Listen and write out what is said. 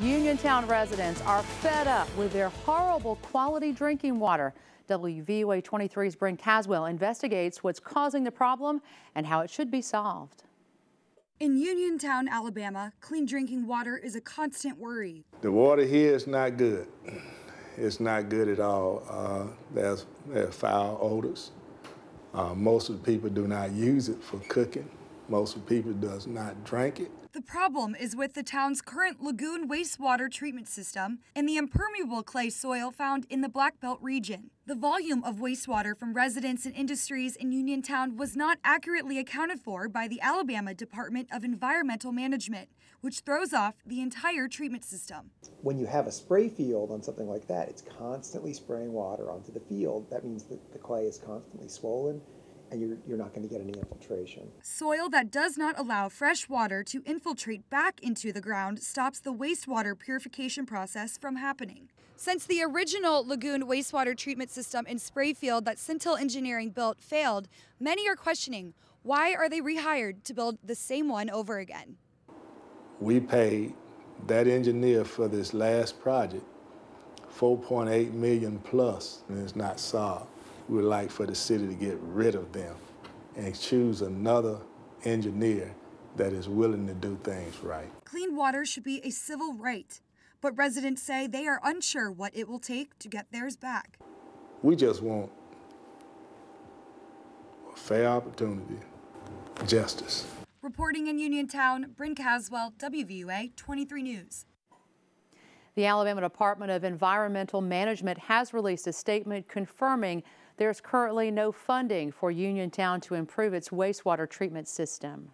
Uniontown residents are fed up with their horrible quality drinking water. WVUA 23's Bryn Caswell investigates what's causing the problem and how it should be solved. In Uniontown, Alabama, clean drinking water is a constant worry. The water here is not good. It's not good at all. Uh, there's, there's foul odors. Uh, most of the people do not use it for cooking. Most of the people does not drink it. The problem is with the town's current lagoon wastewater treatment system and the impermeable clay soil found in the Black Belt region. The volume of wastewater from residents and industries in Uniontown was not accurately accounted for by the Alabama Department of Environmental Management, which throws off the entire treatment system. When you have a spray field on something like that, it's constantly spraying water onto the field. That means that the clay is constantly swollen and you're, you're not going to get any infiltration. Soil that does not allow fresh water to infiltrate back into the ground stops the wastewater purification process from happening. Since the original lagoon wastewater treatment system in Sprayfield that Sentell Engineering built failed, many are questioning why are they rehired to build the same one over again? We paid that engineer for this last project 4.8 million plus and it's not solved we would like for the city to get rid of them and choose another engineer that is willing to do things right. Clean water should be a civil right, but residents say they are unsure what it will take to get theirs back. We just want a fair opportunity, justice. Reporting in Uniontown, Bryn Caswell, WVUA 23 News. The Alabama Department of Environmental Management has released a statement confirming there's currently no funding for Uniontown to improve its wastewater treatment system.